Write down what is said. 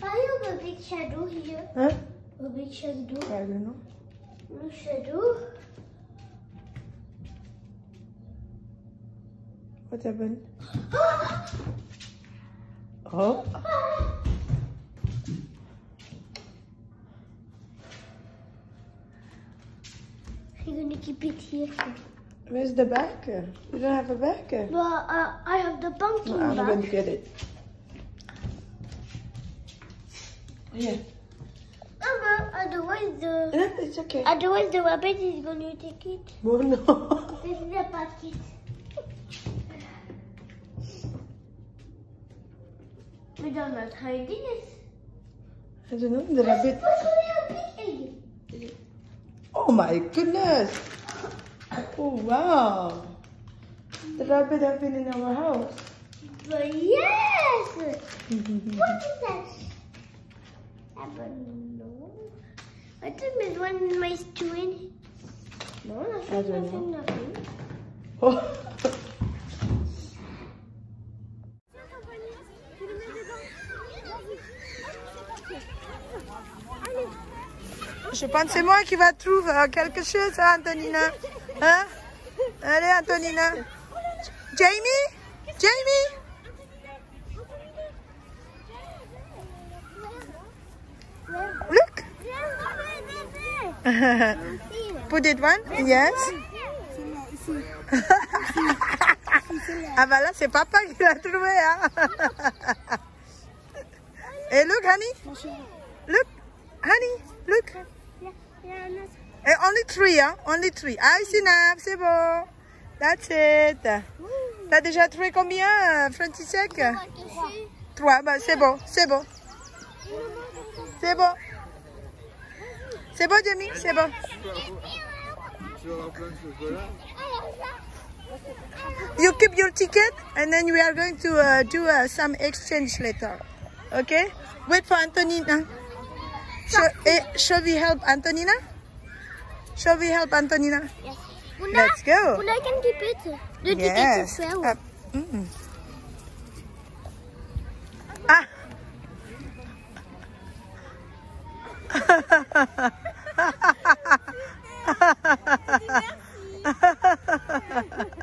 Why you have a big shadow here? Huh? A big shadow. I don't know. No shadow. What happened? Oh. I'm gonna keep it here. Where's the bag? You don't have a bag? Well, uh, I have the pumpkin No, I'm going to get it. Yeah. Mama, otherwise the No, it's okay. otherwise the rabbit is gonna take it. Oh no. This is the packet. We don't know how it is. I don't know. The rabbit. What's a big egg? Oh my goodness. Oh wow. The rabbit have been in our house. But yes! What is that? I don't know. I think there's one. No, I nothing, don't nothing. Oh. Je pense que c'est moi qui va trouver euh, quelque chose, hein, Antonina. Hein? Allez, Antonina. Jamie? Jamie? Look. Put it one? Yes. ah bah là, c'est papa qui l'a trouvé. Hein? Et look, honey. Look. Honey, look. Eh, only three, hein? Only three. Ah, enough, c'est bon. That's it. T'as déjà trouvé combien, euh, František Trois, bah c'est bon, c'est bon. C'est bon. C'est bon, Jamie, c'est bon. You keep your ticket and then we are going to uh, do uh, some exchange later. Okay? Wait for Antonina. Shall, eh, shall we help Antonina? Shall we help Antonina? Yes. Let's go. Una can keep it. The Yes. ticket Uh, mm. Ah. C'est bon